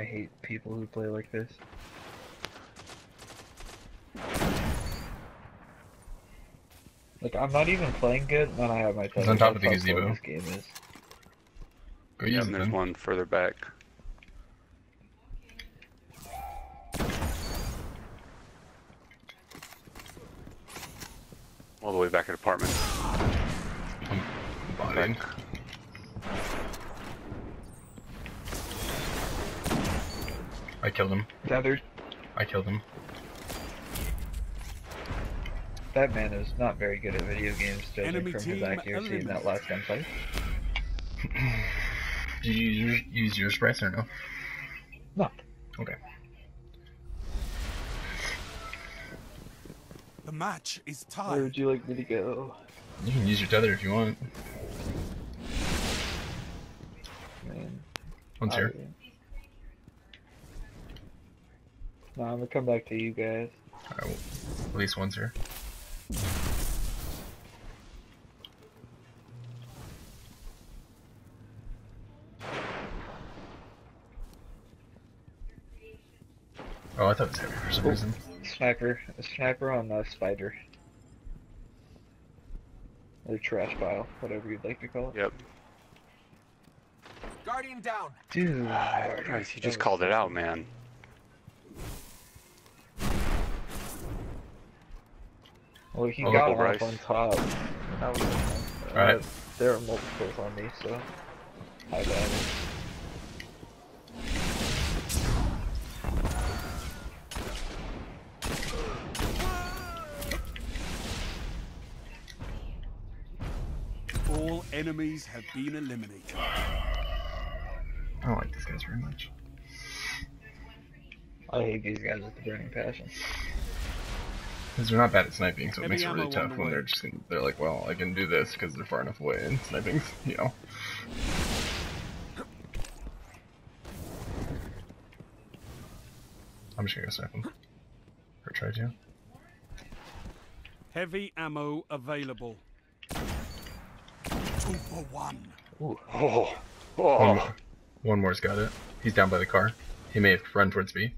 I hate people who play like this. Like I'm not even playing good when I have my He's on top of the That's how gazebo. This game is. Go Yeah, and there's then. one further back. All the way back at apartment. Body. I killed him. Tethered. I killed him. That man is not very good at video games, judging Enemy from his team accuracy in that last gunfight. Did you use, use your express or no? No. Okay. The match is tied. Where would you like me to go? You can use your tether if you want. Man. One's here. I- No, I'm gonna come back to you guys. Alright, well, at least one's here. Oh, I thought it was heavy for some Oh. reason. Sniper, a sniper on the spider. Or trash pile, whatever you'd like to call it. Yep. Guardian down. Dude, ah, Christ, he just called it so out, cool. man. Well, he Oh, got look, one Bryce. on top. That was uh, Alright. There are multiples on me, so I got it. All enemies have been eliminated. I don't like these guys very much. I hate these guys with the burning passion. Because they're not bad at sniping, so it Heavy makes it really tough when way. they're just gonna, they're like, well, I can do this because they're far enough away and sniping's, you know. I'm just gonna go snipe them. Or try to. Heavy ammo available. Two for one. Ooh, Oh. One, Oh. more, one more's got it. He's down by the car. He may have run towards B.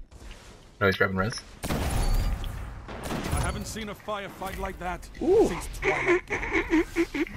No, he's grabbing res. I haven't seen a firefight like that Ooh. since Twilight.